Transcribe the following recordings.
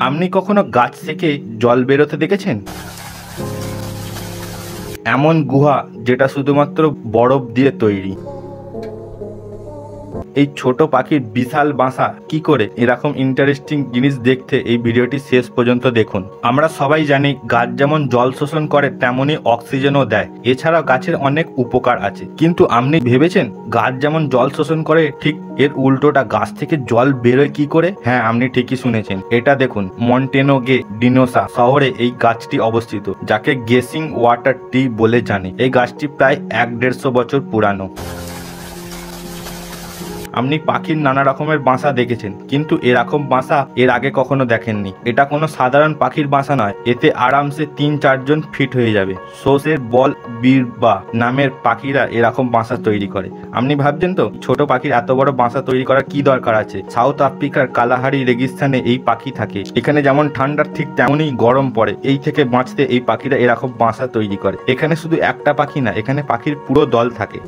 আপনি কখনো গাছ থেকে জল বেরোতে দেখেছেন? এমন গুহা যেটা শুধুমাত্র বরফ দিয়ে তৈরি। এই ছোট পাখির বিশাল বাসা কি করে? এরকম ইন্টারেস্টিং জিনিস দেখতে এই ভিডিওটি শেষ পর্যন্ত দেখুন। আমরা সবাই জানি গাছ যেমন জল শোষণ করে তেমনই অক্সিজেনও দেয়। এছাড়াও গাছের অনেক উপকার আছে। কিন্তু আপনি ভেবেছেন গাছ যেমন জল শোষণ করে, ঠিক এর উল্টোটা গাছ থেকে জল বেরোয় কি করে? হ্যাঁ আপনি ঠিকই শুনেছেন। এটা দেখুন মন্টেনোগে ডিনোসা শহরে এই গাছটি অবস্থিত, যাকে গেসিং ওয়াটার টি বলে জানে। এই গাছটি প্রায় এক দেড়শো বছর পুরানো। আপনি পাখির নানা রকমের বাসা দেখেছেন, কিন্তু এরকম বাসা এর আগে কখনো দেখেননি। এটা কোনো সাধারণ পাখির বাসা নয়, এতে আরামসে তিন চারজন ফিট হয়ে যাবে। সোসের বল বীরবা নামের পাখিরা এরকম বাসা তৈরি করে। আপনি ভাবছেন তো, ছোট পাখির এত বড় বাসা তৈরি করার কি দরকার আছে? সাউথ আফ্রিকার কালাহারি রেগিস্তানে এই পাখি থাকে। এখানে যেমন ঠান্ডার ঠিক তেমনই গরম পড়ে। এই থেকে বাঁচতে এই পাখিরা এরকম বাসা তৈরি করে। এখানে শুধু একটা পাখি না, এখানে পাখির পুরো দল থাকে।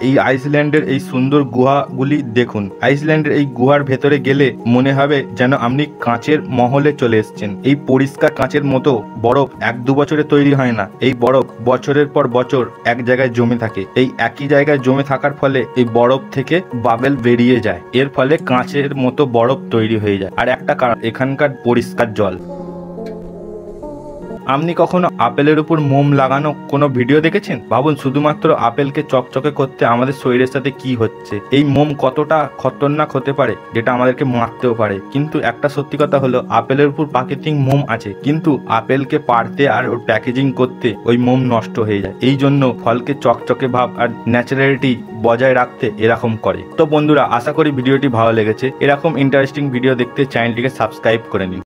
এই আইসল্যান্ডের এই সুন্দর গুহাগুলি দেখুন। আইসল্যান্ডের এই গুহার ভেতরে গেলে মনে হবে যেন আপনি কাঁচের মহলে চলে এসেছেন। এই পরিষ্কার কাঁচের মতো বরফ এক দু বছরে তৈরি হয় না। এই বরফ বছরের পর বছর এক জায়গায় জমে থাকে। এই একই জায়গায় জমে থাকার ফলে এই বরফ থেকে বাবেল বেরিয়ে যায়। এর ফলে কাঁচের মতো বরফ তৈরি হয়ে যায়। আর একটা কারণ, এখানকার পরিষ্কার জল। আপনি কখনো আপেলের উপর মোম লাগানো কোনো ভিডিও দেখেছেন? ভাবুন, শুধুমাত্র আপেলকে চকচকে করতে আমাদের শরীরের সাথে কি হচ্ছে? এই মোম কতটা খতরনাক হতে পারে যেটা আমাদেরকে মারতেও পারে? কিন্তু একটা সত্যি কথা হলো, আপেলের উপর প্রাকৃতিক মোম আছে, কিন্তু আপেলকে পাড়তে আর ওর প্যাকেজিং করতে ওই মোম নষ্ট হয়ে যায়। এই জন্য ফলকে চকচকে ভাব আর ন্যাচারালিটি বজায় রাখতে এরকম করে। তো বন্ধুরা, আশা করি ভিডিওটি ভালো লেগেছে। এরকম ইন্টারেস্টিং ভিডিও দেখতে চ্যানেলটিকে সাবস্ক্রাইব করে নিন।